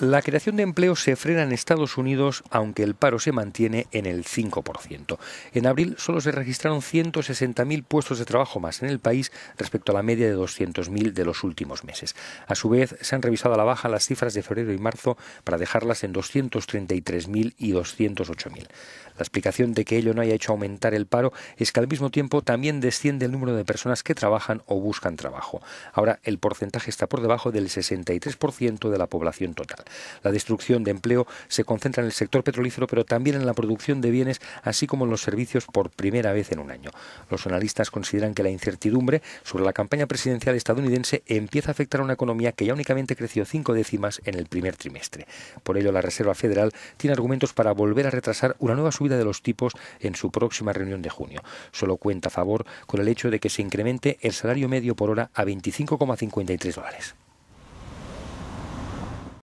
La creación de empleo se frena en Estados Unidos, aunque el paro se mantiene en el 5%. En abril solo se registraron 160.000 puestos de trabajo más en el país respecto a la media de 200.000 de los últimos meses. A su vez, se han revisado a la baja las cifras de febrero y marzo para dejarlas en 233.000 y 208.000. La explicación de que ello no haya hecho aumentar el paro es que al mismo tiempo también desciende el número de personas que trabajan o buscan trabajo. Ahora el porcentaje está por debajo del 63% de la población total. La destrucción de empleo se concentra en el sector petrolífero, pero también en la producción de bienes, así como en los servicios por primera vez en un año. Los analistas consideran que la incertidumbre sobre la campaña presidencial estadounidense empieza a afectar a una economía que ya únicamente creció cinco décimas en el primer trimestre. Por ello, la Reserva Federal tiene argumentos para volver a retrasar una nueva subida de los tipos en su próxima reunión de junio. Solo cuenta a favor con el hecho de que se incremente el salario medio por hora a 25,53 dólares.